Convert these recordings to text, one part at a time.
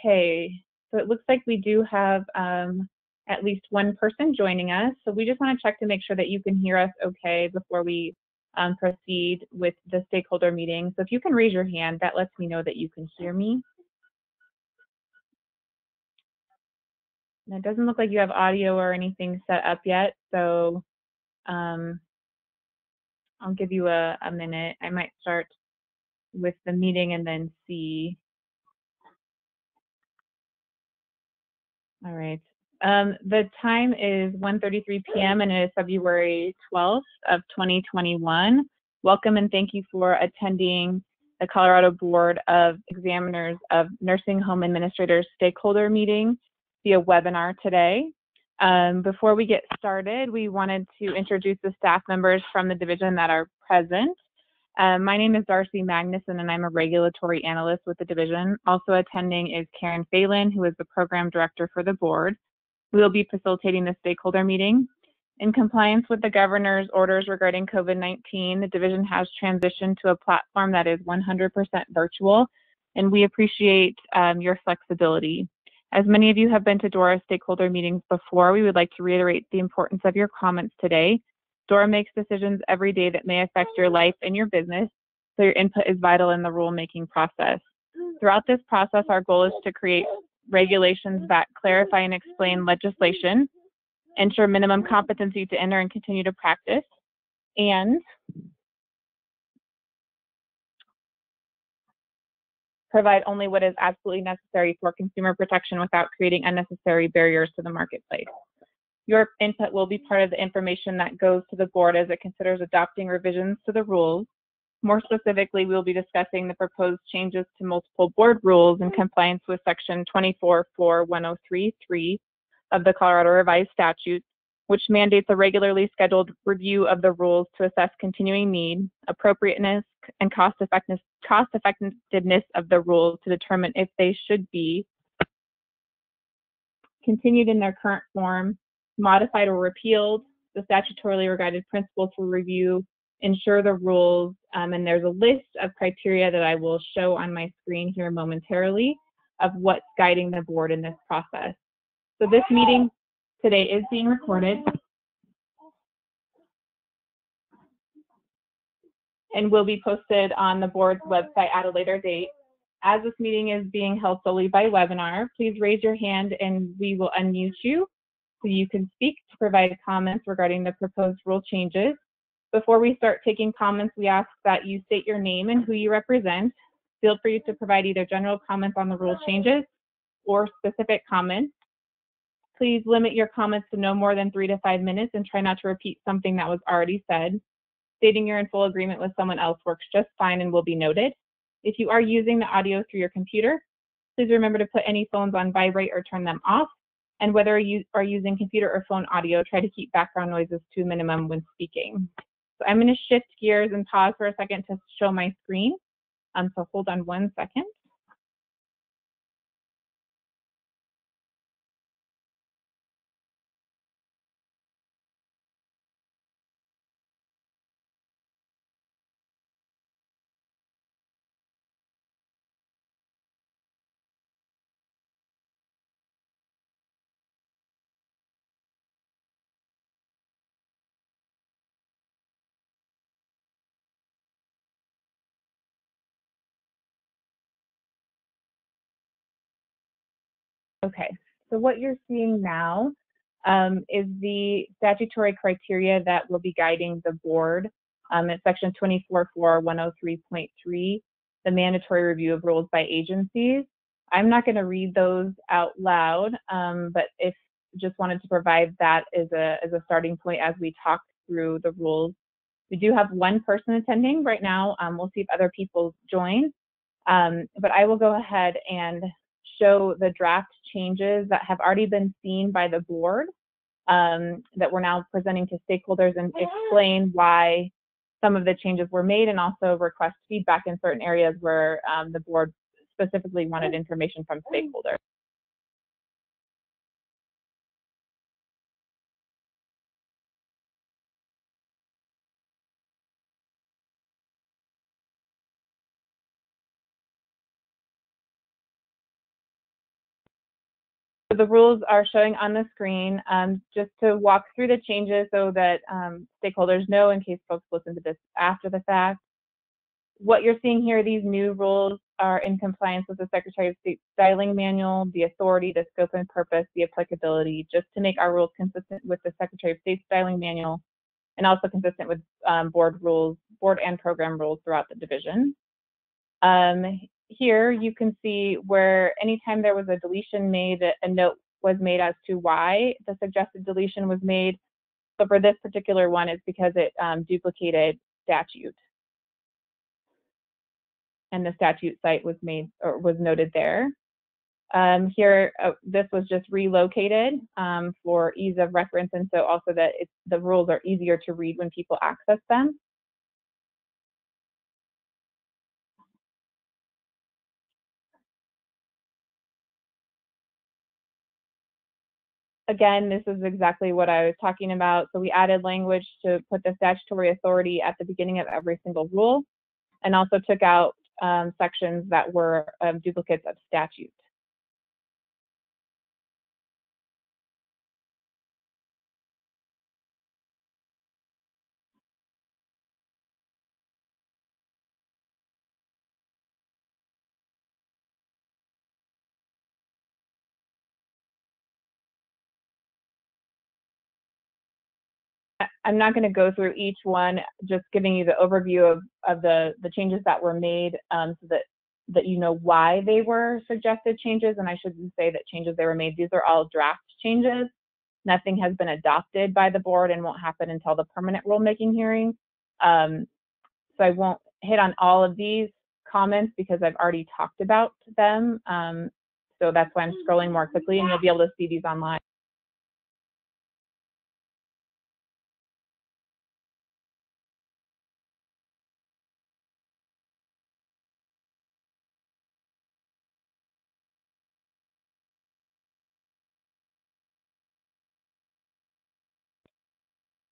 Okay, so it looks like we do have um, at least one person joining us. So we just want to check to make sure that you can hear us okay before we um, proceed with the stakeholder meeting. So if you can raise your hand, that lets me know that you can hear me. It doesn't look like you have audio or anything set up yet, so um, I'll give you a, a minute. I might start with the meeting and then see. All right. Um, the time is 1.33 p.m. and it is February 12th of 2021. Welcome and thank you for attending the Colorado Board of Examiners of Nursing Home Administrators stakeholder meeting via webinar today. Um, before we get started, we wanted to introduce the staff members from the division that are present. Um, my name is Darcy Magnuson and I'm a regulatory analyst with the division. Also attending is Karen Phelan, who is the program director for the board. We will be facilitating the stakeholder meeting. In compliance with the governor's orders regarding COVID-19, the division has transitioned to a platform that is 100% virtual, and we appreciate um, your flexibility. As many of you have been to DORA stakeholder meetings before, we would like to reiterate the importance of your comments today. DORA makes decisions every day that may affect your life and your business, so your input is vital in the rulemaking process. Throughout this process, our goal is to create regulations that clarify and explain legislation, ensure minimum competency to enter and continue to practice, and provide only what is absolutely necessary for consumer protection without creating unnecessary barriers to the marketplace. Your input will be part of the information that goes to the board as it considers adopting revisions to the rules. More specifically, we'll be discussing the proposed changes to multiple board rules in compliance with section 24.4.103.3 of the Colorado Revised Statutes, which mandates a regularly scheduled review of the rules to assess continuing need, appropriateness, and cost effectiveness, cost effectiveness of the rules to determine if they should be continued in their current form, modified or repealed, the statutorily regarded principles for review ensure the rules, um, and there's a list of criteria that I will show on my screen here momentarily of what's guiding the board in this process. So this meeting today is being recorded. and will be posted on the board's website at a later date. As this meeting is being held solely by webinar, please raise your hand and we will unmute you so you can speak to provide comments regarding the proposed rule changes. Before we start taking comments, we ask that you state your name and who you represent. Feel free to provide either general comments on the rule changes or specific comments. Please limit your comments to no more than three to five minutes and try not to repeat something that was already said. Stating you're in full agreement with someone else works just fine and will be noted. If you are using the audio through your computer, please remember to put any phones on vibrate or turn them off. And whether you are using computer or phone audio, try to keep background noises to a minimum when speaking. So I'm going to shift gears and pause for a second to show my screen. Um, so hold on one second. Okay, so what you're seeing now um, is the statutory criteria that will be guiding the board. Um, it's section 24.4.103.3, the mandatory review of rules by agencies. I'm not going to read those out loud, um, but if just wanted to provide that as a, as a starting point as we talk through the rules. We do have one person attending right now. Um, we'll see if other people join. Um, but I will go ahead and show the draft changes that have already been seen by the board um, that we're now presenting to stakeholders and explain why some of the changes were made and also request feedback in certain areas where um, the board specifically wanted information from stakeholders. So the rules are showing on the screen, um, just to walk through the changes so that um, stakeholders know in case folks listen to this after the fact. What you're seeing here, these new rules are in compliance with the Secretary of State styling manual, the authority, the scope and purpose, the applicability, just to make our rules consistent with the Secretary of State styling manual and also consistent with um, board rules, board and program rules throughout the division. Um, here you can see where anytime there was a deletion made, a note was made as to why the suggested deletion was made. But for this particular one, it's because it um, duplicated statute. And the statute cite was made or was noted there. Um, here, uh, this was just relocated um, for ease of reference, and so also that the rules are easier to read when people access them. Again, this is exactly what I was talking about. So we added language to put the statutory authority at the beginning of every single rule and also took out um, sections that were um, duplicates of statute. I'm not going to go through each one, just giving you the overview of, of the, the changes that were made um, so that, that you know why they were suggested changes. And I shouldn't say that changes they were made. These are all draft changes. Nothing has been adopted by the board and won't happen until the permanent rulemaking hearing. Um, so I won't hit on all of these comments because I've already talked about them. Um, so that's why I'm scrolling more quickly and you'll be able to see these online.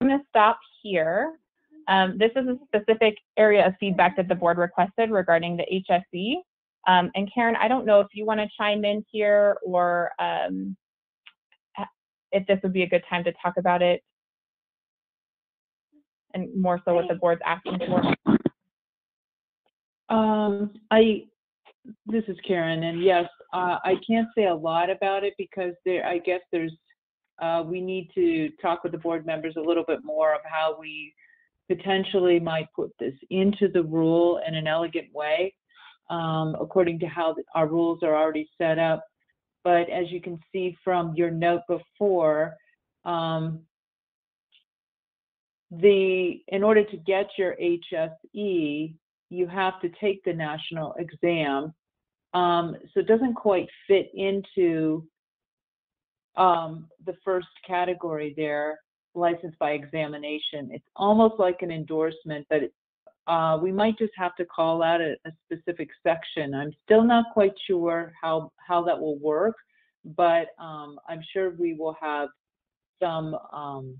Going to stop here. Um, this is a specific area of feedback that the board requested regarding the HSE. Um, and Karen, I don't know if you want to chime in here or um, if this would be a good time to talk about it and more so what the board's asking for. Um, I, this is Karen, and yes, uh, I can't say a lot about it because there, I guess there's uh, we need to talk with the board members a little bit more of how we potentially might put this into the rule in an elegant way, um, according to how our rules are already set up. But as you can see from your note before, um, the in order to get your HSE, you have to take the national exam. Um, so it doesn't quite fit into um, the first category there, licensed by examination. It's almost like an endorsement, but uh, we might just have to call out a, a, specific section. I'm still not quite sure how, how that will work, but um, I'm sure we will have some um,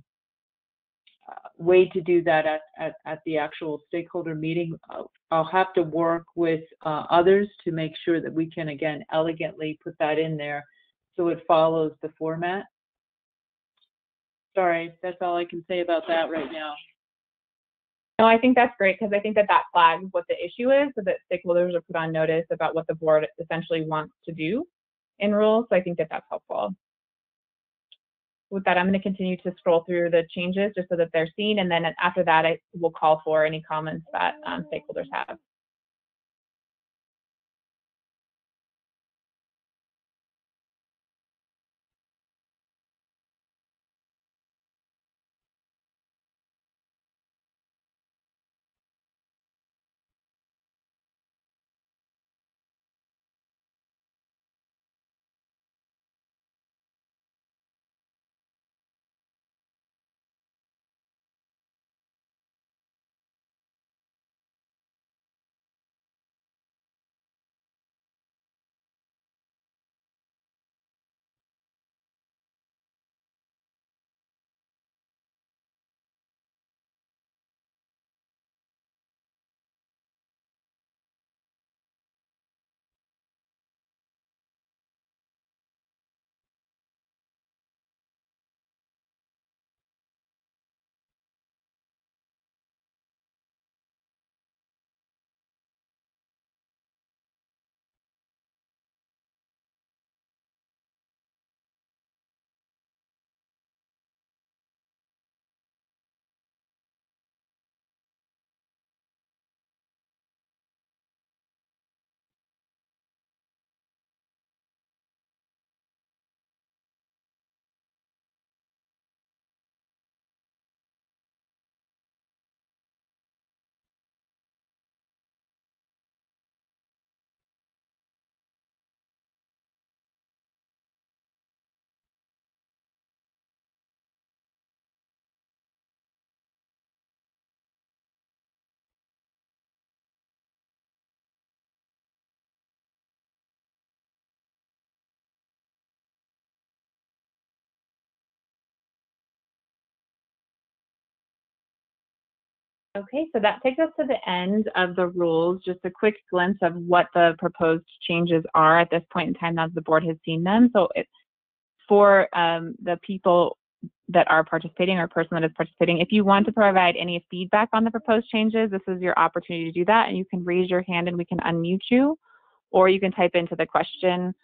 uh, way to do that at, at, at, the actual stakeholder meeting. I'll, I'll have to work with uh, others to make sure that we can, again, elegantly put that in there so it follows the format. Sorry, that's all I can say about that right now. No, I think that's great because I think that that flags what the issue is so that stakeholders are put on notice about what the board essentially wants to do in rules. So I think that that's helpful. With that, I'm going to continue to scroll through the changes just so that they're seen. And then after that, I will call for any comments that um, stakeholders have. Okay, so that takes us to the end of the rules. Just a quick glimpse of what the proposed changes are at this point in time that the board has seen them. So it, for um, the people that are participating or person that is participating, if you want to provide any feedback on the proposed changes, this is your opportunity to do that. And you can raise your hand and we can unmute you, or you can type into the question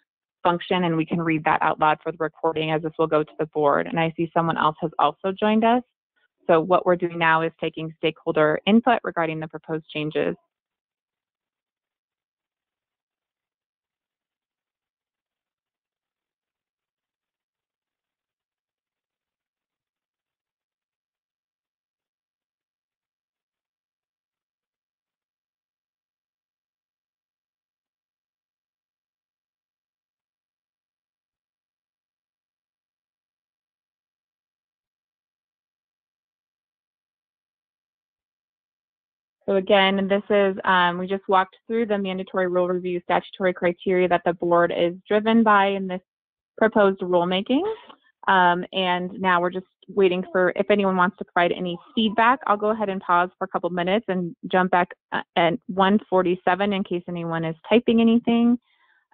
function and we can read that out loud for the recording as this will go to the board. And I see someone else has also joined us. So what we're doing now is taking stakeholder input regarding the proposed changes. So again, this is, um, we just walked through the mandatory rule review statutory criteria that the board is driven by in this proposed rulemaking. Um, and now we're just waiting for, if anyone wants to provide any feedback, I'll go ahead and pause for a couple minutes and jump back uh, at 147 in case anyone is typing anything.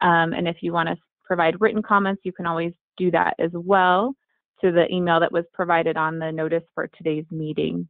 Um, and if you want to provide written comments, you can always do that as well to the email that was provided on the notice for today's meeting.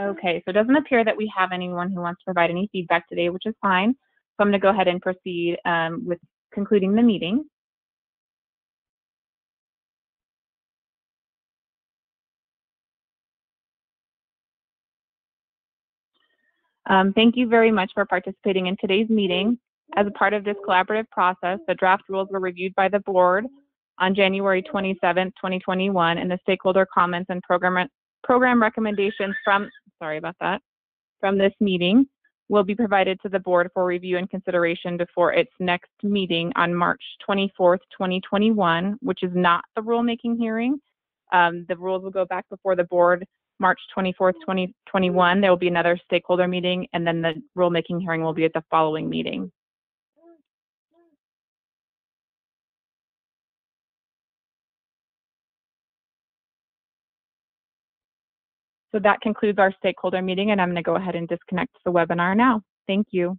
Okay, so it doesn't appear that we have anyone who wants to provide any feedback today, which is fine. So I'm going to go ahead and proceed um, with concluding the meeting. Um, thank you very much for participating in today's meeting. As a part of this collaborative process, the draft rules were reviewed by the board on January 27, 2021, and the stakeholder comments and program, program recommendations from, sorry about that, from this meeting will be provided to the board for review and consideration before its next meeting on March 24th, 2021, which is not the rulemaking hearing. Um, the rules will go back before the board March 24th, 2021. There will be another stakeholder meeting, and then the rulemaking hearing will be at the following meeting. So that concludes our stakeholder meeting, and I'm going to go ahead and disconnect the webinar now. Thank you.